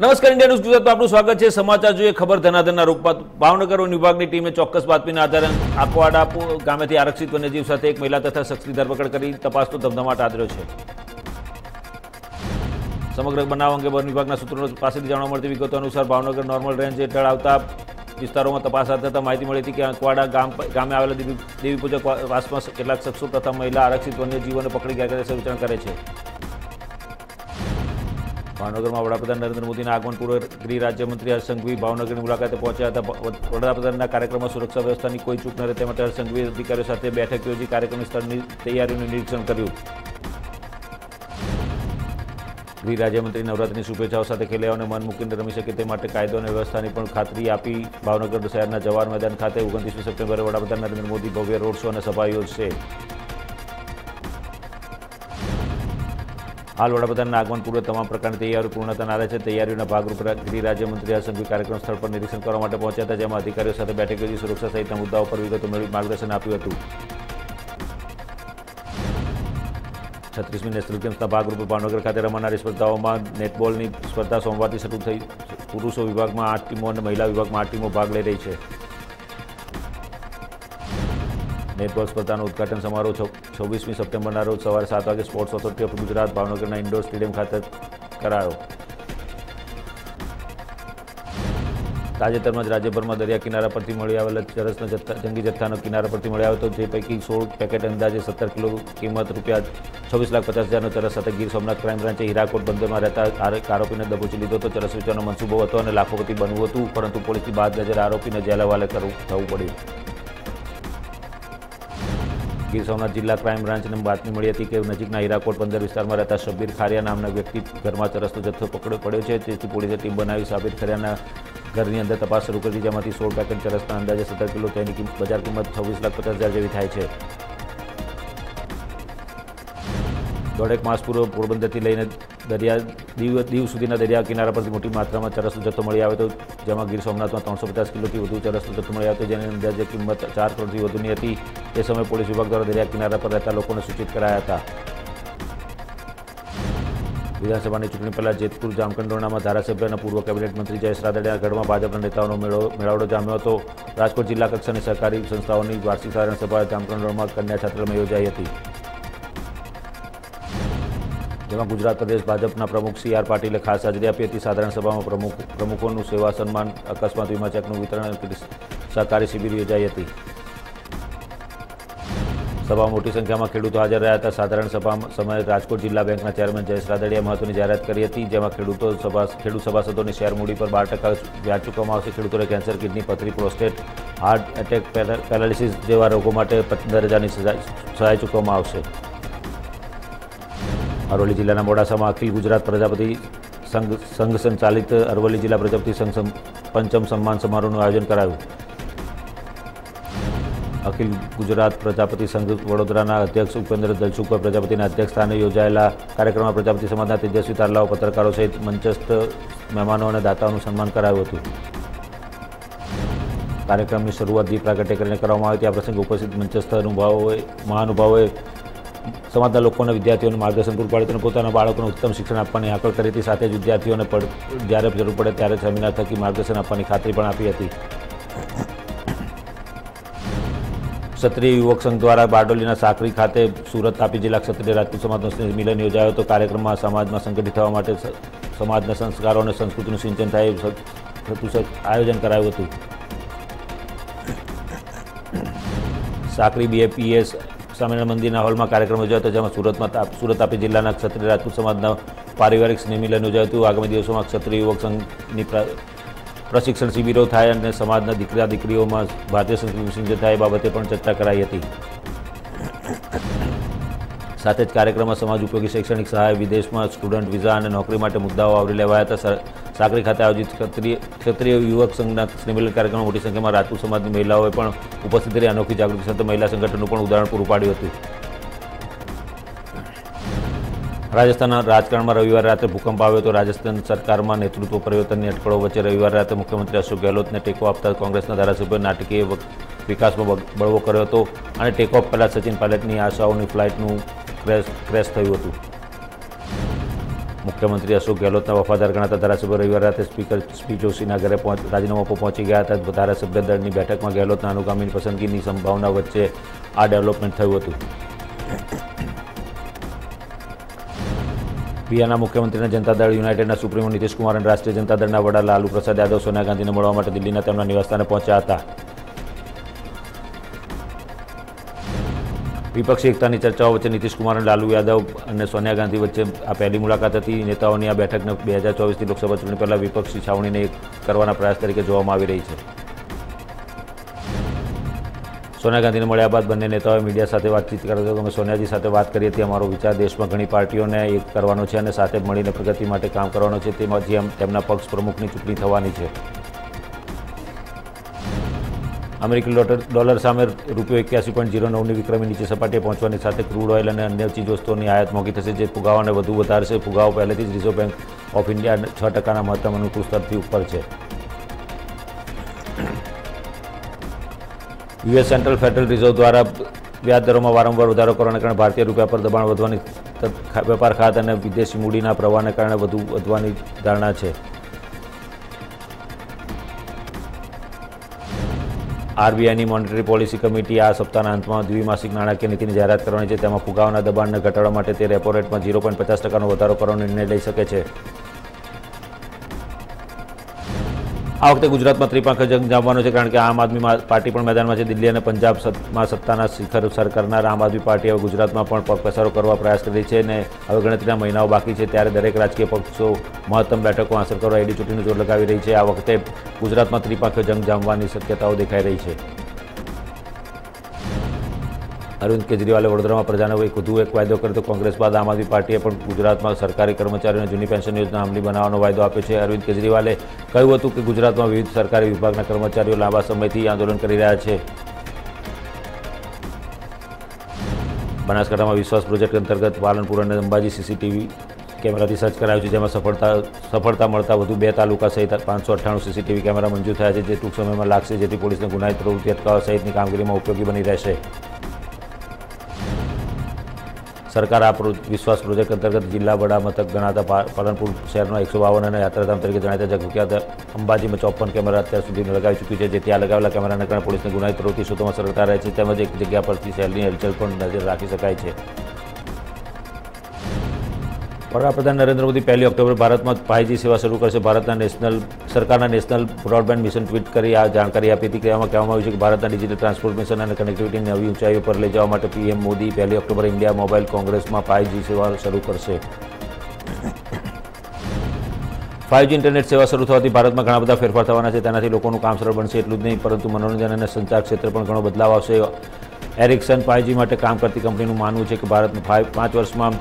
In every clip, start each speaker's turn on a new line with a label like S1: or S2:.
S1: નમસ્કાર, India news ગુજરાતમાં આપનું સ્વાગત છે. સમાચાર જોઈએ, ખબર ધનાધનના રૂપમાં ભાવનગર વન વિભાગની ટીમે ચોક્કસ બાતમીના આધારે આકવાડા ગામેથી આરક્ષિત વન્યજીવ સાથે એક મહિલા તથા શખ્સની ધરપકડ કરી તપાસનો ધમધમાટ આદર્યો છે. સમગ્ર બનાવ અંગે વન વિભાગના સૂત્રો પાસેથી જાણવા મળતી વિગતો અનુસાર ભાવનગર નોર્મલ રેન્જ હેઠળ આવતા વિસ્તારોમાં તપાસ હાથ ધરતા માહિતી મળી હતી કે અંકવાડા ગામ ગામે આવેલા દેવી પૂજક વાસમાં કેટલાક શખ્સો તથા મહિલા આરક્ષિત વન્યજીવોને પકડી ગેરકાયદેસર વિચરણ કરે છે. ભાવનગરમાં વડાપ્રધાન નરેન્દ્ર મોદીના આગમન પૂર્વે ગૃહ રાજ્યમંત્રી હર્ષ સંઘવી ભાવનગરની મુલાકાતે પહોંચ્યા હતા. વડાપ્રધાનના કાર્યક્રમમાં સુરક્ષા વ્યવસ્થાની કોઈ ચૂક ન રહે તે માટે હર્ષ અધિકારીઓ સાથે બેઠક યોજી કાર્યક્રમ સ્થળની તૈયારીનું નિરીક્ષણ કર્યું. ગૃહ રાજ્યમંત્રી નવરાત્રિની શુભેચ્છાઓ સાથે ખેલૈયાઓને મન મૂકીને રમી શકે તે માટે કાયદો અને વ્યવસ્થાની પણ ખાતરી આપી ભાવનગર શહેરના જવાહર મેદાન ખાતે ઓગણત્રીસમી સપ્ટેમ્બરે વડાપ્રધાન નરેન્દ્ર મોદી ભવ્ય રોડ શો અને સભા યોજશે. હાલ વડાપ્રધાનના આગમન પૂર્વે તમામ પ્રકારની તૈયારીઓ પૂર્ણતા આરે છે. તૈયારીઓના ભાગરૂપે ગૃહ રાજ્યમંત્રી સંઘવી કાર્યક્રમ સ્થળ પર નિરીક્ષણ કરવા માટે પહોંચ્યા હતા, જેમાં અધિકારીઓ સાથે બેઠક યોજી સુરક્ષા સહિતના મુદ્દાઓ પર વિગતો મેળવી માર્ગદર્શન આપ્યું હતું. છત્રીસમી નેશનલ ગેમ્સના ભાગરૂપે ભાવનગર ખાતે રમાનારી સ્પર્ધાઓમાં નેટબોલની સ્પર્ધા સોમવારથી શરૂ થઈ, પુરુષો વિભાગમાં આઠ ટીમો અને મહિલા વિભાગમાં આઠ ટીમો ભાગ લઈ રહી છે. નેટબોલ સ્પર્ધાનો ઉદઘાટન સમારોહ છવ્વીસમી સપ્ટેમ્બરના રોજ સવારે સાત વાગે સ્પોર્ટ્સ ઓથોરિટી ઓફ ગુજરાત ભાવનગરના ઇન્ડોર સ્ટેડિયમ ખાતે કરાયો. તાજેતરમાં જ રાજ્યભરમાં દરિયા કિનારા પરથી મળી આવેલા ચરસના જથ્થા જંગી જથ્થાનો કિનારા પરથી મળી આવ્યો હતો, જે પૈકી સોળ પેકેટ અંદાજે સત્તર કિલો કિંમત રૂપિયા છવ્વીસ લાખ પચાસ હજારનો ચરસ સાથે ગીર સોમનાથ ક્રાઇમ બ્રાન્ચે હીરાકોટ બંદરમાં રહેતા આરે- આરોપીને દબોચી લીધો હતો. ચરસ વેચવાનો મનસૂબો હતો અને લાખોપતિ બનવું હતું, પરંતુ પોલીસની બાદ નજર આરોપીને જેલ હવાલે કરવું થવું પડ્યું. ગીર સોમનાથ જિલ્લા ક્રાઇમ બ્રાન્ચને બાતમી મળી હતી કે નજીકના હીરાકોટ બંદર વિસ્તારમાં રહેતા શબ્બીર ખારિયા નામના વ્યક્તિ ઘરમાં ચરસનો જથ્થો પકડો પડ્યો છે. તેથી પોલીસે ટીમ બનાવી સાબિર ખારિયાના ઘરની અંદર તપાસ શરૂ કરી જેમાંથી સોળ પેકેટ ચરસના અંદાજે સત્તર કિલો તેની બજાર કિંમત છવ્વીસ લાખ પચાસ હજાર જેવી થાય છે. દોઢેક માસ પૂર્વ પોરબંદરથી લઈને દરિયા દીવ દીવ સુધીના દરિયા કિનારા પરથી મોટી માત્રામાં ચરસનો જથ્થો મળી આવ્યો હતો જેમાં ગીર સોમનાથમાં ત્રણસો પચાસ કિલોથી વધુ ચરસનો જથ્થો મળી આવ્યો હતો જેની અંદાજે કિંમત ચાર કરોડથી વધુની હતી તે સમયે પોલીસ વિભાગ દ્વારા દરિયા કિનારા પર રહેતા લોકોને સૂચિત કરાયા હતા. વિધાનસભાની ચૂંટણી પહેલા જેતપુર, જામકંડોરણામાં ધારાસભ્ય અને પૂર્વ કેબિનેટ મંત્રી જયેશ રાદડિયા ગઢમાં ભાજપના નેતાઓનો મેળો, મેળાવડો જામ્યો હતો. રાજકોટ જિલ્લા કક્ષાની સરકારી સંસ્થાઓની વાર્ષિક સાધારણ સભા જામકંડોરણમાં કન્યા છાત્રમાં યોજાઈ હતી. જેમાં ગુજરાત પ્રદેશ ભાજપના પ્રમુખ સી આર પાટીલે ખાસ હાજરી આપી હતી. સાધારણ સભામાં પ્રમુખ, પ્રમુખોનું સેવા સન્માન, અકસ્માત વીમા ચેકનું વિતરણ સહકારી શિબિર યોજાઈ હતી. સભામાં મોટી સંખ્યામાં ખેડૂતો હાજર રહ્યા હતા. સાધારણ સભા સમયે રાજકોટ જિલ્લા બેંકના ચેરમેન જયેશ રાદડિયા મહત્વની જાહેરાત કરી હતી, જેમાં ખેડૂતો સભા, ખેડૂત સભાસદોની શેર મૂડી પર બાર ટકા વ્યાજ ચૂકવવામાં આવશે. ખેડૂતોને કેન્સર, કિડની, પથરી, prostate, heart attack para- paralysis જેવા રોગો માટે પંદર હજારની સહાય ચૂકવવામાં આવશે. અરવલ્લી જિલ્લાના મોડાસામાં અખિલ ગુજરાત પ્રજાપતિ સંઘ સંઘ સંચાલિત અરવલ્લી જિલ્લા પ્રજાપતિ સંઘ પંચમ સન્માન સમારોહનું આયોજન કરાયું. અખિલ ગુજરાત પ્રજાપતિ સંઘ વડોદરાના અધ્યક્ષ ઉપેન્દ્ર દલસુકર પ્રજાપતિના અધ્યક્ષ સ્થાને યોજાયેલા કાર્યક્રમમાં પ્રજાપતિ સમાજના તેજસ્વી તારલાઓ, પત્રકારો સહિત મંચસ્થ મહેમાનો અને દાતાઓનું સન્માન કરાયું હતું. કાર્યક્રમની શરૂઆત દીપ પ્રાગટ્ય કરીને કરવામાં આવી હતી. આ પ્રસંગે ઉપસ્થિત મંચસ્થ અનુભાવોએ, મહાનુભાવોએ સમાજના લોકોને વિદ્યાર્થીઓને માર્ગદર્શન પૂરું પાડે અને પોતાના બાળકોને ઉત્તમ શિક્ષણ આપવાની હાકલ કરી હતી. સાથે જ વિદ્યાર્થીઓને જ્યારે જરૂર પડે ત્યારે સેમિનાર થકી માર્ગદર્શન આપવાની ખાતરી પણ આપી હતી. ક્ષત્રિય યુવક સંઘ દ્વારા બારડોલીના સાકરી ખાતે સુરત તાપી જિલ્લા ક્ષત્રિય રાજપૂત સમાજનો મિલન યોજાયો હતો. કાર્યક્રમમાં સમાજમાં સંગઠિત થવા માટે સમાજના સંસ્કારો અને સંસ્કૃતિનું સિંચન થાય થતું આયોજન કરાયું હતું. સાકરી બીએપીએસ સ્વામિનારાયણ મંદિરના હોલમાં કાર્યક્રમ યોજાયો હતો, જેમાં સુરતમાં સુરત તાપી જિલ્લાના ક્ષત્રિય રાજપૂત સમાજના પારિવારિક સ્નેહમિલન યોજાયું હતું. આગામી દિવસોમાં ક્ષત્રિય યુવક સંઘની પ્રશિક્ષણ શિબિરો થાય અને સમાજના દીકરા દીકરીઓમાં ભારતીય સંસ્કૃતિ સિંચન થાય એ બાબતે પણ ચર્ચા કરાઈ હતી. સાથે જ કાર્યક્રમમાં સમાજ ઉપયોગી શૈક્ષણિક સહાય, વિદેશમાં સ્ટુડન્ટ વિઝા અને નોકરી માટે મુદ્દાઓ આવરી લેવાયા હતા. સાકરી ખાતે આયોજિત ક્ષત્રિય યુવક સંઘના સ્નેહમિલન કાર્યક્રમમાં મોટી સંખ્યામાં રાજપૂત સમાજની મહિલાઓએ પણ ઉપસ્થિત રહી. અનોખી જાગૃતિ સાથે મહિલા સંગઠનનું પણ ઉદાહરણ પૂરું પાડ્યું હતું. રાજસ્થાનના રાજકારણમાં રવિવાર રાત્રે ભૂકંપ આવ્યો તો રાજસ્થાન સરકારમાં નેતૃત્વ પરિવર્તનની અટકળો વચ્ચે રવિવાર રાત્રે મુખ્યમંત્રી અશોક ગેહલોતને ટેકો આપતા કોંગ્રેસના ધારાસભ્યો નાટકીય વક- વિકાસમાં બળવો કર્યો હતો અને ટેકઓફ પહેલાં સચિન પાયલટની આશાઓની ફ્લાઇટનું ક્રેશ ક્રેશ થયું હતું. મુખ્યમંત્રી અશોક ગેહલોતના વફાદાર ગણાતા ધારાસભ્ય રવિવાર રાતે સ્પીકર સ્પી જોશીના ઘરે રાજીનામા પર પહોંચી ગયા હતા. ધારાસભ્ય દળની બેઠકમાં ગેહલોતના અનુગામીની પસંદગીની સંભાવના વચ્ચે આ ડેવલપમેન્ટ થયું હતું. બિહારના મુખ્યમંત્રીના જનતા દળ યુનાઇટેડના સુપ્રીમો નીતિશ કુમાર અને રાષ્ટ્રીય જનતા દળના વડા લાલુ પ્રસાદ યાદવ, સોનિયા ગાંધીને મળવા માટે દિલ્હીના તેમના નિવાસસ્થાને પહોંચ્યા હતા. વિપક્ષી એકતાની ચર્ચાઓ વચ્ચે નીતિશ કુમાર અને લાલુ યાદવ અને સોનિયા ગાંધી વચ્ચે આ પહેલી મુલાકાત હતી. નેતાઓની આ બેઠકને બે હજાર ચોવીસની લોકસભા ચૂંટણી પહેલાં વિપક્ષી છાવણીને કરવાના પ્રયાસ તરીકે જોવામાં આવી રહી છે. સોનિયા ગાંધીને મળ્યા બાદ બંને નેતાઓએ મીડિયા સાથે વાતચીત કરતા હતો. અમે સોનિયાજી સાથે વાત કરી હતી. અમારો વિચાર દેશમાં ઘણી પાર્ટીઓને એક કરવાનો છે અને સાથે મળીને પ્રગતિ માટે કામ કરવાનો છે. તેમાં જેમ તેમના પક્ષ પ્રમુખની ચૂંટણી થવાની છે. અમેરિકન ડોલર સામે રૂપિયો એક્યાસી પોઈન્ટ ઝીરો નવની વિક્રમી નીચે સપાટીએ પહોંચવાની સાથે ક્રૂડ ઓઇલ અને અન્ય ચીજવસ્તુઓની આયાત મોંઘી થશે, જે ફુગાવાને વધુ વધારશે. ફુગાવો પહેલેથી જ રિઝર્વ બેંક ઓફ ઇન્ડિયા છ ટકાના મહત્તમ અનુકૂળ સ્તરથી ઉપર છે. યુએસ સેન્ટ્રલ ફેડરલ રિઝર્વ દ્વારા વ્યાજ દરોમાં વારંવાર વધારો કરવાને કારણે ભારતીય રૂપિયા પર દબાણ વધવાની વેપાર ખાત અને વિદેશી મૂડીના પ્રવાહને કારણે વધુ વધવાની ધારણા છે. આરબીઆઈની મોનિટરી પોલિસી કમિટી આ સપ્તાહના અંતમાં દ્વિમાસિક નાણાકીય નીતિની જાહેરાત કરવાની છે. તેમાં ફુગાવાના દબાણને ઘટાડવા માટે તે રેપો રેટમાં ઝીરો પોઈન્ટ પચાસ ટકાનો વધારો કરવાનો નિર્ણય લઈ શકે છે. આ વખતે ગુજરાતમાં ત્રિપાંખ જંગ જામવાનો છે કારણ કે આમ આદમી પાર્ટી પણ મેદાનમાં છે. દિલ્હી અને પંજાબમાં સત્તાના શિખર સર કરનાર આમ આદમી પાર્ટી હવે ગુજરાતમાં પણ પગપસારો કરવા પ્રયાસ કરી છે અને હવે ગણતરીના મહિનાઓ બાકી છે ત્યારે દરેક રાજકીય પક્ષો મહત્તમ બેઠકો હાંસલ કરવા એડી ચૂંટણીનું જોર લગાવી રહી છે. આ વખતે ગુજરાતમાં ત્રિપાંખ જંગ જામવાની શક્યતાઓ દેખાઈ રહી છે. અરવિંદ કેજરીવાલે વડોદરામાં પ્રજાને એક વધુ એક વાયદો કર્યો તો કોંગ્રેસ બાદ આમ આદમી પાર્ટીએ પણ ગુજરાતમાં સરકારી કર્મચારીઓને જૂની પેન્શન યોજના અમલી બનાવવાનો વાયદો આપ્યો છે. અરવિંદ કેજરીવાલે કહ્યું હતું કે ગુજરાતમાં વિવિધ સરકારી વિભાગના કર્મચારીઓ લાંબા સમયથી આંદોલન કરી રહ્યા છે. બનાસકાંઠામાં વિશ્વાસ પ્રોજેક્ટ અંતર્ગત પાલનપુર અને અંબાજી સીસીટીવી કેમેરાથી સર્ચ કરાયું છે, જેમાં સફળતા સફળતા મળતા વધુ બે તાલુકા સહિત પાંચસો અઠ્ઠાણું સીસીટીવી કેમેરા મંજૂર થયા છે, જે ટૂંક સમયમાં લાગશે, જેથી પોલીસને ગુનાહિત પ્રવૃત્તિ અટકાવવા સહિતની કામગીરીમાં ઉપયોગી બની રહેશે. સરકાર આ વિશ્વાસ પ્રોજેક્ટ અંતર્ગત જિલ્લા વડા મથક ગણાતા પાલનપુર શહેરના એકસો બાવન અને યાત્રાધામ તરીકે જણાતા જગ્યા અંબાજીમાં ચોપન કેમેરા અત્યાર સુધી લગાવી ચૂક્યું છે, જેથી આ લગાવેલા કેમેરાના કારણે પોલીસને ગુનાહિત પ્રવૃત્તિ શોધવામાં સરળતા રહે છે, તેમજ એક જગ્યા પરથી શહેરની હલચલ પણ નજર રાખી શકાય છે. વડાપ્રધાન નરેન્દ્ર મોદી પહેલી ઓક્ટોબર ભારતમાં ફાઈવજી સેવા શરૂ કરશે. ભારતના નેશનલ સરકારના નેશનલ બ્રોડબેન્ડ મિશન ટ્વીટ કરી આ જાણકારી આપી હતી. કે કહેવામાં આવ્યું છે કે ભારતના ડિજિટલ ટ્રાન્સફોર્મેશન અને કનેક્ટિવિટી નવી ઊંચાઈઓ પર લઈ જવા માટે પીએમ મોદી પહેલી ઓક્ટોબર ઇન્ડિયા મોબાઈલ કોંગ્રેસમાં ફાઇવજી સેવા શરૂ કરશે. ફાઇવજી ઇન્ટરનેટ સેવા શરૂ થવાથી ભારતમાં ઘણા બધા ફેરફાર થવાના છે. તેનાથી લોકોનું કામ સરળ બનશે એટલું જ નહીં, પરંતુ મનોરંજન અને સંચાર ક્ષેત્રે પણ ઘણો બદલાવ આવશે. એરિક્સન ફાઇવજી માટે કામ કરતી કંપનીનું માનવું છે કે ભારતમાં ફાઇવ પાંચ વર્ષમાં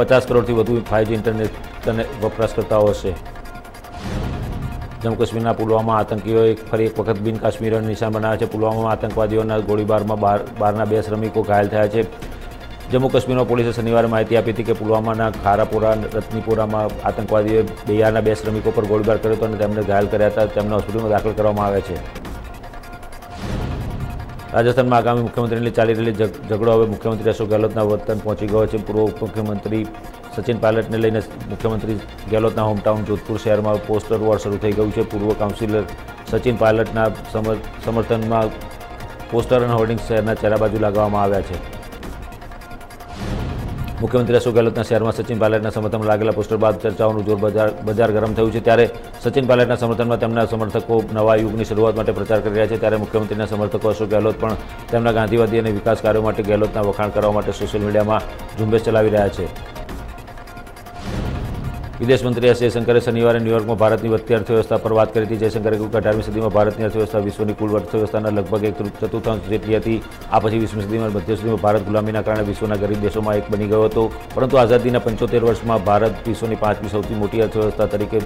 S1: પચાસ કરોડથી વધુ ફાઇવજી ઇન્ટરનેટ વપરાશકર્તાઓ હશે. જમ્મુ કાશ્મીરના પુલવામા આતંકીઓએ ફરી એક વખત બિન કાશ્મીરોને નિશાન બનાવ્યા છે. પુલવામામાં આતંકવાદીઓના ગોળીબારમાં બાર, બારના બે શ્રમિકો ઘાયલ થયા છે. જમ્મુ કાશ્મીરમાં પોલીસે શનિવારે માહિતી આપી હતી કે પુલવામાના ખારાપુરા, રત્નીપુરામાં આતંકવાદીઓએ બિહારના બે શ્રમિકો પર ગોળીબાર કર્યો હતો અને તેમને ઘાયલ કર્યા હતા. તેમને હોસ્પિટલમાં દાખલ કરવામાં આવ્યા છે. રાજસ્થાનમાં આગામી મુખ્યમંત્રીની ચાલી રહેલી ઝઘડો હવે મુખ્યમંત્રી અશોક ગેહલોતના વતન પહોંચી ગયો છે. પૂર્વ ઉપમુખ્યમંત્રી સચિન પાયલટને લઈને મુખ્યમંત્રી ગેહલોતના હોમટાઉન જોધપુર શહેરમાં પોસ્ટર વોર શરૂ થઈ ગયું છે. પૂર્વ કાઉન્સિલર સચિન પાયલટના સમર્થનમાં પોસ્ટર અને હોર્ડિંગ શહેરના ચહેરા બાજુ લગાવવામાં આવ્યા છે. મુખ્યમંત્રી અશોક ગેહલોતના શહેરમાં સચિન પાયલટના સમર્થનમાં લાગેલા પોસ્ટર બાદ ચર્ચાઓનું જોર બજાર બજાર ગરમ થયું છે. ત્યારે સચિન પાયલટના સમર્થનમાં તેમના સમર્થકો નવા યુગની શરૂઆત માટે પ્રચાર કરી રહ્યા છે. ત્યારે મુખ્યમંત્રીના સમર્થકો અશોક ગેહલોત પણ તેમના ગાંધીવાદી અને વિકાસ કાર્યો માટે ગેહલોતના વખાણ કરવા માટે સોશિયલ મીડિયામાં ઝુંબેશ ચલાવી રહ્યા છે. વિદેશ મંત્રી એસ જયશંકરે શનિવારે ન્યૂયોર્કમાં ભારતની વધતી અર્થવ્યવસ્થા પર વાત કરી હતી. જયશંકરે કહ્યું કે અઢારમી સદીમાં ભારતની અર્થવ્યવસ્થા વિશ્વની કુલ અર્થવ્યવસ્થાના લગભગ એક ચતુર્થાંશ જેટલી હતી. આ પછી વીસમી સદીમાં મધ્ય સુધીમાં ભારત ગુલામીના કારણે વિશ્વના ગરીબ દેશોમાં એક બની ગયો હતો. પરંતુ આઝાદીના પંચોતેર વર્ષમાં ભારત વિશ્વની પાંચમી સૌથી મોટી અર્થવ્યવસ્થા તરીકે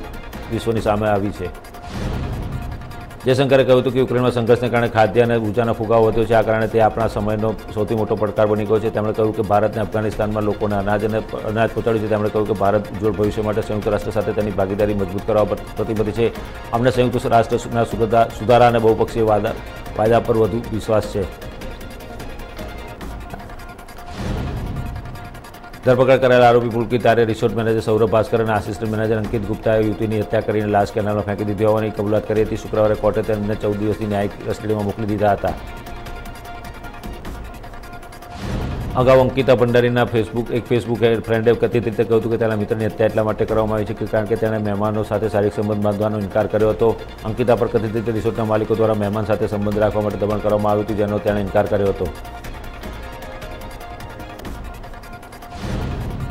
S1: વિશ્વની સામે આવી છે. જયશંકરે કહ્યું હતું કે યુક્રેનમાં સંઘર્ષને કારણે ખાદ્ય અને ઊર્જાનો ફુગાવો વધ્યો છે. આ કારણે તે આપણા સમયનો સૌથી મોટો પડકાર બની ગયો છે. તેમણે કહ્યું કે ભારતને અફઘાનિસ્તાનમાં લોકોને અનાજ અને અનાજ પહોંચાડ્યું છે. તેમણે કહ્યું કે ભારત ઉજ્જવળ ભવિષ્ય માટે સંયુક્ત રાષ્ટ્ર સાથે તેની ભાગીદારી મજબૂત કરવા પર પ્રતિબદ્ધ છે. અમને સંયુક્ત રાષ્ટ્રના સુધારા અને બહુપક્ષીય વાયદા પર વધુ વિશ્વાસ છે. ધરપકડ કરાયેલા આરોપી પુલકિત આર્ય રિસોર્ટ મેનેજર સૌરભ ભાસ્કર અને આસિસ્ટન્ટ મેનેજર અંકિત ગુપ્તાએ યુવતીની હત્યા કરીને લાશ કેનાલમાં ફેંકી દીધી હોવાની કબૂલાત કરી હતી. શુક્રવારે કોર્ટે તેમને ચૌદ દિવસની ન્યાયિક કસ્ટડીમાં મોકલી દીધા હતા. અગાઉ અંકિતા ભંડારીના ફેસબુક, એક ફેસબુક ફ્રેન્ડે કથિત રીતે કહ્યું હતું કે તેના મિત્રની હત્યા એટલા માટે કરવામાં આવી છે કે કારણ કે તેણે મહેમાનો સાથે શારીરિક સંબંધ બાંધવાનો ઇનકાર કર્યો હતો. અંકિતા પર કથિત રીતે રિસોર્ટના માલિકો દ્વારા મહેમાન સાથે સંબંધ રાખવા માટે દબાણ કરવામાં આવ્યું હતું, જેનો તેણે ઇનકાર કર્યો હતો.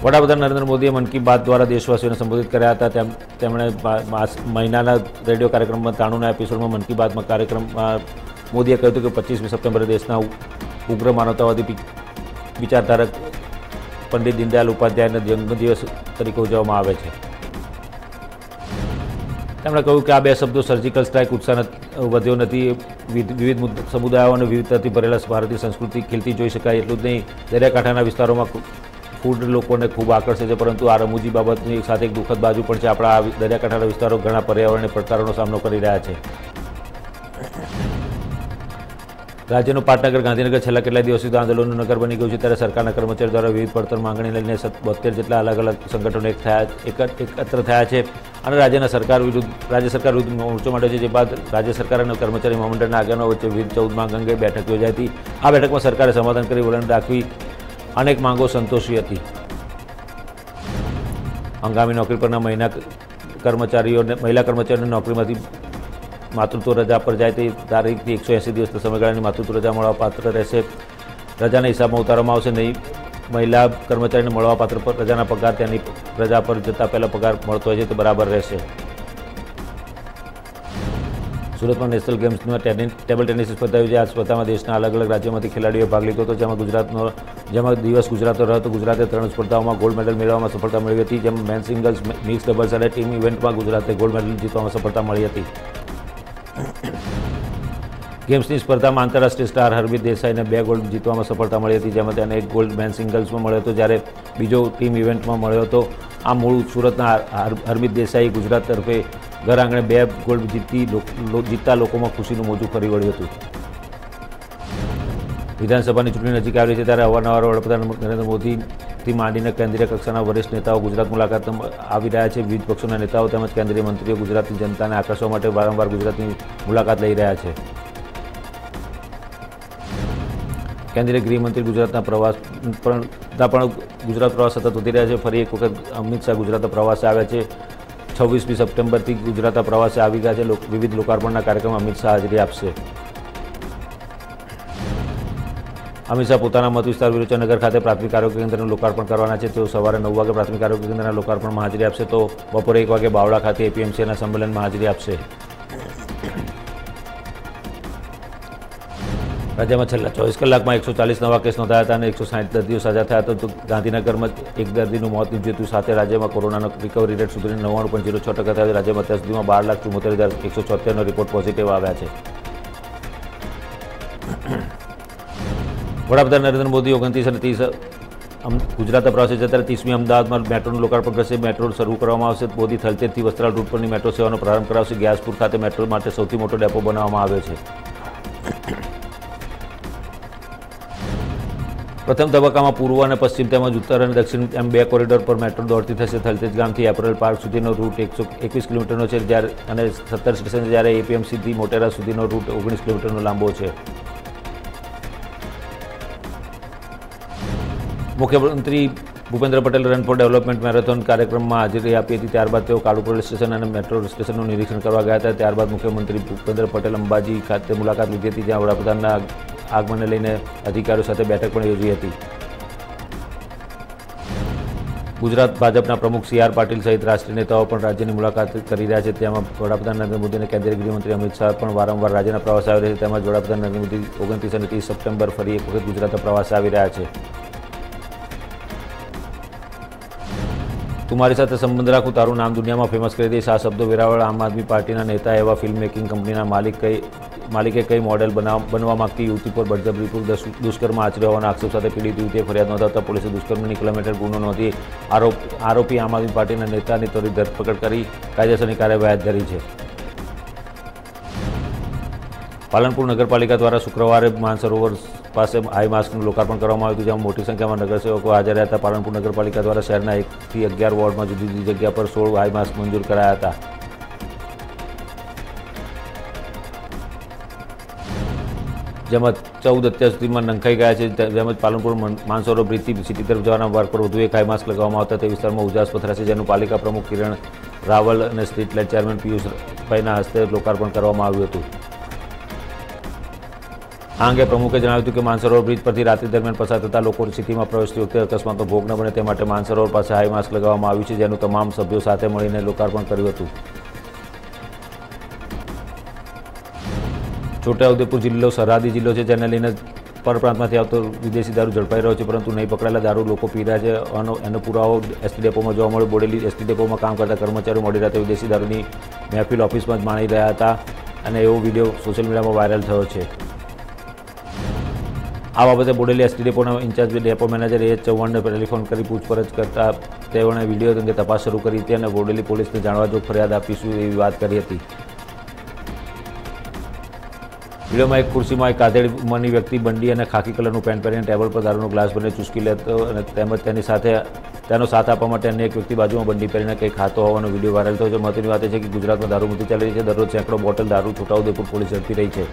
S1: વડાપ્રધાન નરેન્દ્ર મોદીએ મન કી બાત દ્વારા દેશવાસીઓને સંબોધિત કર્યા હતા. તેમ તેમણે મહિનાના રેડિયો કાર્યક્રમમાં ત્રાણુના એપિસોડમાં મન કી બાતમાં કાર્યક્રમમાં મોદીએ કહ્યું હતું કે પચીસમી સપ્ટેમ્બરે દેશના ઉગ્ર માનવતાવાદી વિચારધારક પંડિત દીનદયાલ ઉપાધ્યાયને જન્મદિવસ તરીકે ઉજવવામાં આવે છે. તેમણે કહ્યું કે આ બે શબ્દો સર્જિકલ સ્ટ્રાઇક ઉત્સાહ વધ્યો નથી. વિવિધ સમુદાયો અને વિવિધતાથી ભરેલા ભારતીય સંસ્કૃતિ ખીલતી જોઈ શકાય એટલું જ નહીં. દરિયાકાંઠાના વિસ્તારોમાં ફૂડ લોકોને ખૂબ આકર્ષે છે, પરંતુ આ રમૂજી બાબતની સાથે એક દુઃખદ બાજુ પણ છે. આપણા દરિયાકાંઠાના વિસ્તારો ઘણા પર્યાવરણીય પડકારોનો સામનો કરી રહ્યા છે. રાજ્યનું પાટનગર, ગાંધીનગર છેલ્લા કેટલાય દિવસથી તો આંદોલનનું નગર બની ગયું છે. ત્યારે સરકારના કર્મચારીઓ દ્વારા વિવિધ પડતર માંગણી લઈને બોતેર જેટલા અલગ અલગ સંગઠનો એક થયા, એક- એકત્ર થયા છે. અને રાજ્યના સરકાર વિરુદ્ધ, રાજ્ય સરકાર વિરુદ્ધ મોરચો માંડ્યો છે, જે બાદ રાજ્ય સરકાર અને કર્મચારી મહામંડળના આગળનો વચ્ચે વિવિધ ચૌદ માંગ અંગે બેઠક યોજાઈ હતી. આ બેઠકમાં સરકારે સમાધાન કરી વલણ દાખવી અનેક માંગો સંતોષી હતી. હંગામી નોકરી પરના મહિના કર્મચારીઓને, મહિલા કર્મચારીઓને નોકરીમાંથી માતૃત્વ રજા પર જાય તે તારીખથી એકસો એંસી દિવસના સમયગાળાની માતૃત્વ રજા મળવા પાત્ર રહેશે. રજાના હિસાબમાં ઉતારવામાં આવશે નહીં. મહિલા કર્મચારીને મળવા પાત્ર પર, રજાના પગાર તેની રજા પર જતાં પહેલાં પગાર મળતો હોય છે તે બરાબર રહેશે. સુરતમાં નેશનલ ગેમ્સમાં ટેનિસ, ટેબલ ટેનિસ સ્પર્ધા યોજાઈ આ સ્પર્ધામાં દેશના અલગ અલગ રાજ્યોમાંથી ખેલાડીઓએ ભાગ લીધો હતો. જેમાં ગુજરાતનો, જેમાં દિવસ ગુજરાતનો રહ્યો ગુજરાતે ત્રણ સ્પર્ધાઓમાં ગોલ્ડ મેડલ મેળવવામાં સફળતા મળી હતી. જેમાં મેન સિંગલ્સ મિક્સ ડબલ્સ અને ટીમ ઇવેન્ટમાં ગુજરાતે ગોલ્ડ મેડલ જીતવામાં સફળતા મળી હતી. ગેમ્સની સ્પર્ધામાં આંતરરાષ્ટ્રીય સ્ટાર હરમિત દેસાઈને બે ગોલ્ડ જીતવામાં સફળતા મળી હતી. જેમાં તેને એક ગોલ્ડ મેન સિંગલ્સમાં મળ્યો હતો. જ્યારે બીજો ટીમ ઇવેન્ટમાં મળ્યો હતો. આ મૂળ સુરતના હર- હરમિત દેસાઈ ગુજરાત તરફે ઘર આંગણે બે ગોલ્ડ જીતી જીતતા લોકોમાં ખુશીનું મોજું ફરી વળ્યું હતું. વિધાનસભાની ચૂંટણી નજીક આવી છે ત્યારે અવારનવાર વડાપ્રધાન નરેન્દ્ર મોદીથી માંડીને કેન્દ્રીય કક્ષાના વરિષ્ઠ નેતાઓ ગુજરાત મુલાકાત આવી રહ્યા છે. વિવિધ પક્ષોના નેતાઓ તેમજ કેન્દ્રીય મંત્રીઓ ગુજરાતની જનતાને આકર્ષવા માટે વારંવાર ગુજરાતની મુલાકાત લઈ રહ્યા છે. કેન્દ્રીય ગૃહમંત્રી ગુજરાતના પ્રવાસ પણ ગુજરાત પ્રવાસ સતત વધી રહ્યા છે. ફરી એક વખત અમિત શાહ ગુજરાતના પ્રવાસે આવ્યા છે. છવ્વીસમી સપ્ટેમ્બરથી ગુજરાતના પ્રવાસે આવી ગયા છે. વિવિધ લોકાર્પણના કાર્યક્રમમાં અમિત શાહ હાજરી આપશે. અમિત શાહ પોતાના મત વિસ્તાર વિરોચનગર ખાતે પ્રાથમિક આરોગ્ય કેન્દ્રનું લોકાર્પણ કરવાના છે. તેઓ સવારે નવ વાગે પ્રાથમિક આરોગ્ય કેન્દ્રના લોકાર્પણમાં હાજરી આપશે. તો બપોરે એક વાગે બાવળા ખાતે એપીએમસીના સંમેલનમાં હાજરી આપશે. રાજ્યમાં છેલ્લા ચોવીસ કલાકમાં એકસો ચાલીસ નવા કેસ નોંધાયા હતા અને એકસો સાઠ દર્દીઓ સાજા થયા હતા. તો ગાંધીનગરમાં એક દર્દીનું મોત નીપજ્યું હતું. સાથે રાજ્યમાં કોરોનાનો રિકવરી રેટ સુધરીને નવ્વાણું પોઈન્ટ ઝીરો છ ટકા થયા રાજ્યમાં અત્યાર સુધીમાં બાર લાખ ચુમ્મોતેર હજાર એકસો છોતેરનો રિપોર્ટ પોઝિટિવ આવ્યા છે. વડાપ્રધાન નરેન્દ્ર મોદી ઓગણત્રીસ અને ત્રીસ ગુજરાત પ્રવાસે છે. ત્યારે ત્રીસમી અમદાવાદમાં મેટ્રોનું લોકાર્પણ કરશે. મેટ્રો શરૂ કરવામાં આવશે. મોદી થલતેરથી વસ્ત્રાલ રૂટ પરની મેટ્રો સેવાનો પ્રારંભ કરાવશે. ગ્યાસપુર ખાતે મેટ્રો માટે સૌથી મોટો ડેપો બનાવવામાં આવ્યો છે. પ્રથમ તબક્કામાં પૂર્વ અને પશ્ચિમ તેમજ ઉત્તર અને દક્ષિણ એમ બે કોરિડોર પર મેટ્રો દોડતી થશે. થલતેજ ગામથી એપરલ પાર્ક સુધીનો રૂટ એકસો એકવીસ કિલોમીટરનો છે. જ્યારે અને સત્તર સ્ટેશન જ્યારે એપીએમસીથી મોટેરા સુધીનો રૂટ ઓગણીસ કિલોમીટરનો લાંબો છે. મુખ્યમંત્રી Bhupendra Patel run for development marathon કાર્યક્રમમાં હાજરી આપી હતી. ત્યારબાદ તેઓ કાળુપુર સ્ટેશન અને મેટ્રો સ્ટેશનનું નિરીક્ષણ કરવા ગયા હતા. ત્યારબાદ મુખ્યમંત્રી ભૂપેન્દ્ર પટેલ અંબાજી ખાતે મુલાકાત લીધી હતી. જ્યાં વડાપ્રધાનના આગમનને લઈને અધિકારીઓ સાથે બેઠક પણ યોજી હતી. ગુજરાત ભાજપના પ્રમુખ સી આર પાટીલ સહિત રાષ્ટ્રીય નેતાઓ પણ રાજ્યની મુલાકાત કરી રહ્યા છે. તેમાં વડાપ્રધાન નરેન્દ્ર મોદી અને કેન્દ્રીય ગૃહમંત્રી અમિત શાહ પણ વારંવાર રાજ્યના પ્રવાસ આવી રહ્યા છે. તેમજ વડાપ્રધાન નરેન્દ્ર મોદી ઓગણત્રીસ અને ત્રીસ સપ્ટેમ્બર ફરી એક વખત ગુજરાતના પ્રવાસ આવી રહ્યા છે. તું મારી સાથે સંબંધ રાખું, તારું નામ દુનિયામાં ફેમસ કરી દઈશ. આ શબ્દો વેરાવળ આમ આદમી પાર્ટીના નેતા એવા ફિલ્મ મેકિંગ કંપનીના માલિક કઈ માલિકે કઈ મોડેલ બનાવ માંગતી યુવતી પર બળજબરીપૂર્વક દુષ- દુષ્કર્મ આચર્યો હોવાના આક્ષેપ સાથે પીડિત યુવતીએ ફરિયાદ નોંધાવતા પોલીસે દુષ્કર્મની કિલોમીટર ગુનો નોંધી આરોપ આરોપી આમ આદમી પાર્ટીના નેતાની ત્વરિત ધરપકડ કરી કાયદેસરની કાર્યવાહી હાથ ધરી છે. પાલનપુર નગરપાલિકા દ્વારા શુક્રવારે માનસરોવર પાસે આઈ માસ્કનું લોકાર્પણ કરવામાં આવ્યું હતું, જેમાં મોટી સંખ્યામાં નગરસેવકો હાજર રહ્યા હતા. પાલનપુર નગરપાલિકા દ્વારા શહેરના એકથી અગિયાર વોર્ડમાં જુદી જુદી જગ્યા પર સોળ આઈ માસ્ક મંજૂર કરાયા હતા. જેમાં ચૌદ અત્યાર સુધીમાં નંખાઈ ગયા છે. તેમજ પાલનપુર મન- માનસરોવર બ્રિજથી સિટી તરફ જવાના માર્ગ પર વધુ એક હાઈમાસ્ક લગાવવામાં આવતા તે વિસ્તારમાં ઉજાસ પથરાશે, જેનું પાલિકા પ્રમુખ કિરણ રાવલ અને સ્ટ્રીટ લાઇટ ચેરમેન પિયુષભાઈના હસ્તે લોકાર્પણ કરવામાં આવ્યું હતું. આ અંગે પ્રમુખે જણાવ્યું હતું કે માનસરોવર બ્રિજ પરથી રાત્રિ દરમિયાન પસાર થતા લોકો સિટીમાં પ્રવેશતી વખતે અકસ્માતનો ભોગ ન બને તે માટે માનસરોવર પાસે હાઈમાસ્ક લગાવવામાં આવ્યું છે, જેનું તમામ સભ્યો સાથે મળીને લોકાર્પણ કર્યું હતું. છોટાઉદેપુર જિલ્લો, સરહદી જિલ્લો છે, જેને લઈને પરપ્રાંતમાંથી આવતો વિદેશી દારૂ ઝડપાઈ રહ્યો છે, પરંતુ નહીં પકડાયેલા દારૂ લોકો પી રહ્યા છે. અને એનો પુરાવો એસટી ડેપોમાં જોવા મળ્યો. બોડેલી એસટી ડેપોમાં કામ કરતા કર્મચારીઓ મોડી રાતે વિદેશી દારૂની મહેફિલ ઓફિસમાં જ માણી રહ્યા હતા અને એવો વીડિયો સોશિયલ મીડિયામાં વાયરલ થયો છે. આ બાબતે બોડેલી એસટી ડેપોના ઇન્ચાર્જ ડેપો મેનેજર એ ચૌહાણને ટેલિફોન કરી પૂછપરછ કરતા તેઓને વીડિયો અંગે તપાસ શરૂ કરી હતી અને બોડેલી પોલીસને જાણવા જો ફરિયાદ આપીશું એવી વાત કરી હતી. વિડીયોમાં એક ખુરશીમાં એક કાતેડી ઉંમરની વ્યક્તિ બંડી અને ખાકી કલરનું પેન્ટ પહેરીને ટેબલ પર દારૂનો ગ્લાસ ભરીને ચૂસકી લેતો અને તેમજ તેની સાથે તેનો સાથ આપવા માટે અન્ય એક વ્યક્તિ બાજુમાં બંડી પહેરીને કંઈ ખાતો હોવાનો વીડિયો વાયરલ થયો છે. મહત્વની વાત એ છે કે ગુજરાતમાં દારૂમુક્તિ ચાલી રહી છે. દરરોજ સેંકડો બોટલ દારૂ છોટાઉદેપુર પોલીસ ઝડપી રહી છે.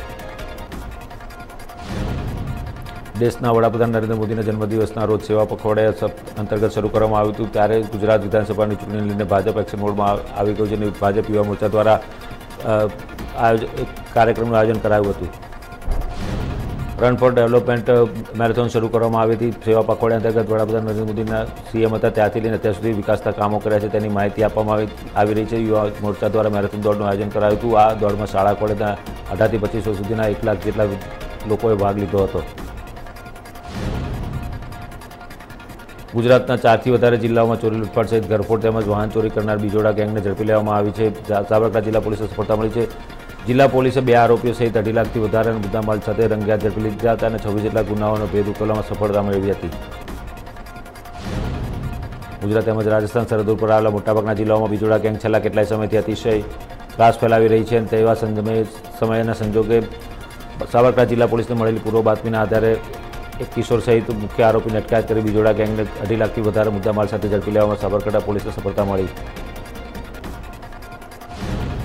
S1: દેશના વડાપ્રધાન નરેન્દ્ર મોદીના જન્મદિવસના રોજ સેવા પખવાડિયા અંતર્ગત શરૂ કરવામાં આવ્યું હતું. ત્યારે ગુજરાત વિધાનસભાની ચૂંટણીને લઈને ભાજપ એક્શન મોડમાં આવી ગયું છે અને ભાજપ યુવા મોરચા દ્વારા કાર્યક્રમનું આયોજન કરાયું હતું. રન ફોર ડેવલપમેન્ટ મેરેથોન શરૂ કરવામાં આવી હતી. સેવા પખવાડિયા અંતર્ગત વડાપ્રધાન નરેન્દ્ર મોદીના સીએમ હતા. ત્યારથી લઈને અત્યાર સુધી વિકાસના કામો કર્યા છે. તેની માહિતી આપવામાં આવી આવી રહી છે. યુવા મોરચા દ્વારા મેરેથોન દોડનું આયોજન કરાયું હતું. આ દોડમાં શાળા, કોલેજના અઢારથી પચીસો સુધીના એક લાખ જેટલા લોકોએ ભાગ લીધો હતો. ગુજરાતના ચારથી વધારે જિલ્લાઓમાં ચોરી લૂંટફાટ સહિત ઘરફોડ તેમજ વાહન ચોરી કરનાર બીજોડા ગેંગને ઝડપી લેવામાં આવી છે. સાબરકાંઠા જિલ્લા પોલીસને સફળતા મળી છે. જિલ્લા પોલીસે બે આરોપીઓ સહિત અઢી લાખથી વધારે મુદ્દામાલ સાથે રંગિયાત ઝડપી લીધા હતા અને છવ્વીસ જેટલા ગુનાઓનો ભેદ ઉકેલવામાં સફળતા મેળવી હતી. ગુજરાત તેમજ રાજસ્થાન સરહદ ઉપર આવેલા મોટાભાગના જિલ્લાઓમાં બીજોડા ગેંગ છેલ્લા કેટલાય સમયથી અતિશય ત્રાસ ફેલાવી રહી છે અને તેવા સમયે સમયના સંજોગે સાબરકાંઠા જિલ્લા પોલીસને મળેલી પૂર્વ બાતમીના આધારે એક કિશોર સહિત મુખ્ય આરોપીને અટકાયત કરી બીજોડા ગેંગને અઢી લાખથી વધારે મુદ્દામાલ સાથે ઝડપી લેવામાં સાબરકાંઠા પોલીસને સફળતા મળી.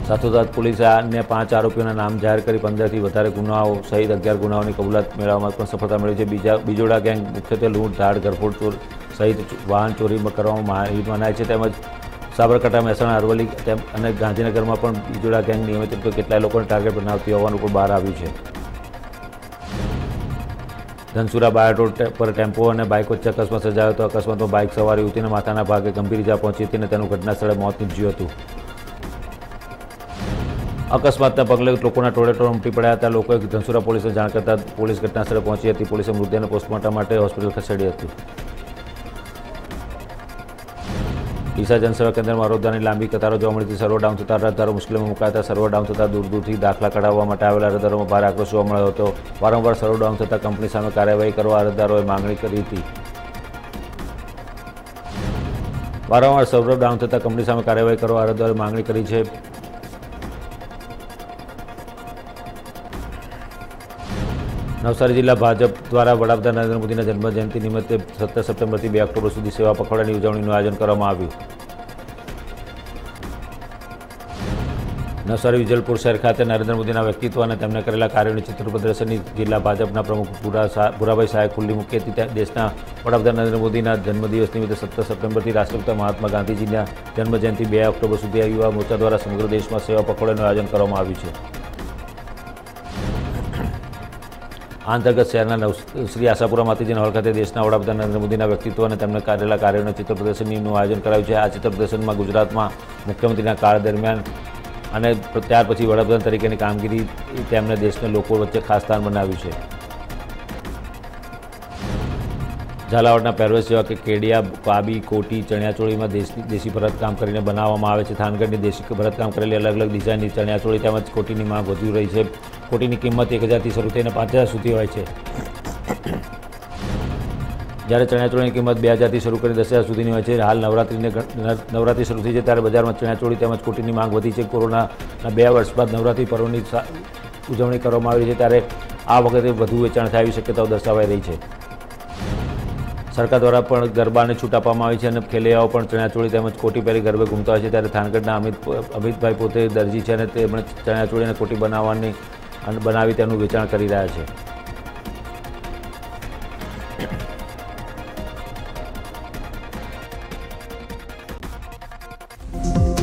S1: સાથોસાથ પોલીસે અન્ય પાંચ આરોપીઓના નામ જાહેર કરી પંદરથી વધારે ગુનાઓ સહિત અગિયાર ગુનાઓની કબૂલાત મેળવવામાં પણ સફળતા મળી છે. બીજા બીજોડા ગેંગ મુખ્યત્વે લૂંટ ધાડ ગરફોડ ચોર સહિત વાહન ચોરી કરવામાં મનાય છે. તેમજ સાબરકાંઠા, મહેસાણા, અરવલ્લી અને ગાંધીનગરમાં પણ બીજોડા ગેંગ નિયમિત રીતે કેટલાય લોકોને ટાર્ગેટ બનાવતી હોવાનું પણ બહાર આવ્યું છે. ધનસુરા બાયડ રોડ પર ટેમ્પો અને બાઇક વચ્ચે અકસ્માત સર્જાયો હતો. અકસ્માતમાં બાઇક સવાર યુવતીને માથાના ભાગે ગંભીર ઇજા પહોંચી હતી અને તેનું ઘટના સ્થળે મોત નીપજ્યું હતું. અકસ્માતના પગલે લોકોના ટોળેટોળ ઉમટી પડ્યા હતા. લોકોએ ધનસુરા પોલીસને જાણ કરતાં પોલીસ ઘટનાસ્થળે પહોંચી હતી. પોલીસે મૃતદેહને પોસ્ટમોર્ટમ માટે હોસ્પિટલ ખસેડી હતી. ડીસા જનસેવા કેન્દ્રમાં અરજદારની લાંબી કતારો જોવા મળી હતી. સર્વર ડાઉન થતાં અરજદારો મુશ્કેલીમાં મુકાયા સર્વર ડાઉન થતાં દૂર દૂરથી દાખલા કઢાવવા માટે આવેલા અરજદારોમાં ભારે આક્રોશ જોવા મળ્યો હતો. વારંવાર સર્વર ડાઉન થતાં કંપની સામે કાર્યવાહી કરવા અરજદારોએ માંગણી કરી હતી. વારંવાર સર્વર ડાઉન થતાં કંપની સામે કાર્યવાહી કરવા અરજદારોએ માંગણી કરી છે. નવસારી જિલ્લા ભાજપ દ્વારા વડાપ્રધાન નરેન્દ્ર મોદીના જન્મજયંતિ નિમિત્તે સત્તર સપ્ટેમ્બરથી બે ઓક્ટોબર સુધી સેવા પખવાડાની ઉજવણીનું આયોજન કરવામાં આવ્યું. નવસારી વિજલપુર શહેર ખાતે નરેન્દ્ર મોદીના વ્યક્તિત્વ અને તેમને કરેલા કાર્યોની ચિત્ર પ્રદર્શનની જિલ્લા ભાજપના પ્રમુખ ભૂરા ભૂરાભાઈ શાહે ખુલ્લી મૂકી હતી. દેશના વડાપ્રધાન નરેન્દ્ર મોદીના જન્મદિવસ નિમિત્તે સત્તર સપ્ટેમ્બરથી રાષ્ટ્રપિતા મહાત્મા ગાંધીજીના જન્મજયંતિ બે ઓક્ટોબર સુધી યુવા મોરચા દ્વારા સમગ્ર દેશમાં સેવા પખવાડાનું આયોજન કરવામાં આવ્યું છે. આ અંતર્ગત શહેરના શ્રી આશાપુરા માતાજીના હોલ ખાતે દેશના વડાપ્રધાન નરેન્દ્ર મોદીના વ્યક્તિત્વ અને તેમણે કરેલા કાર્યોના ચિત્ર પ્રદર્શનનું આયોજન કરાયું છે. આ ચિત્ર પ્રદર્શનમાં ગુજરાતમાં મુખ્યમંત્રીના કાળ દરમિયાન અને ત્યાર પછી વડાપ્રધાન તરીકેની કામગીરી તેમણે દેશના લોકો વચ્ચે ખાસ સ્થાન બનાવ્યું છે. ઝાલાવાડના પહેરવેશ જેવા કે કેડિયા કાબી કોટી, ચણિયાચોળીમાં દેશી દેશી ભરતકામ કરીને બનાવવામાં આવે છે. થાનગઢની દેશી ભરતકામ કરેલી અલગ અલગ ડિઝાઇનની ચણિયાચોળી તેમજ કોટીની માંગ વધુ રહી છે. કોટીની કિંમત એક હજારથી શરૂ થઈને પાંચ હજાર સુધી હોય છે. જ્યારે ચણિયાચોળીની કિંમત બે હજારથી શરૂ કરી દસ હજાર સુધીની હોય છે, હાલ નવરાત્રિને નવરાત્રિ શરૂ થઈ છે ત્યારે બજારમાં ચણિયાચોળી તેમજ કોટીની માંગ વધી છે. કોરોનાના બે વર્ષ બાદ નવરાત્રિ પર્વની ઉજવણી કરવામાં આવી છે. ત્યારે આ વખતે વધુ વેચાણ થાય એવી શક્યતાઓ દર્શાવાઈ રહી છે. સરકાર દ્વારા પણ ગરબાને છૂટ આપવામાં આવી છે અને ખેલૈયાઓ પણ ચણિયાચોળી તેમજ કોટી પહેરી ગરબે ઘૂમતા હોય છે ત્યારે થાનગઢના અમિત અમિતભાઈ પોતે દરજી છે અને તેમણે ચણિયાચોળી અને કોટી બનાવવાની અને બનાવી તેનું વેચાણ કરી રહ્યા છે.